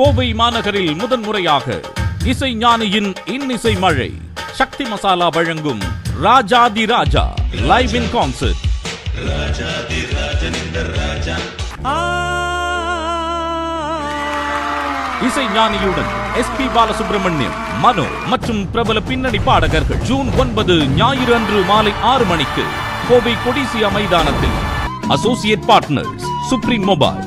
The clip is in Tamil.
கோவை மாநகரில் முதன்முறையாக இசை ஞானியின் இன்னிசை மழை. சக்தி மசாலா வழங்கும் ராஜாதி ராஜா லைவ் இன் கான்சர்ட் இசை ஞானியுடன் எஸ் பி பாலசுப்ரமணியம் மனோ மற்றும் பிரபல பின்னணி பாடகர்கள் ஜூன் ஒன்பது ஞாயிறு அன்று மாலை ஆறு மணிக்கு கோவை கொடிசியா மைதானத்தில் அசோசியேட் பார்ட்னர்ஸ் சுப்ரீம் மொபைல்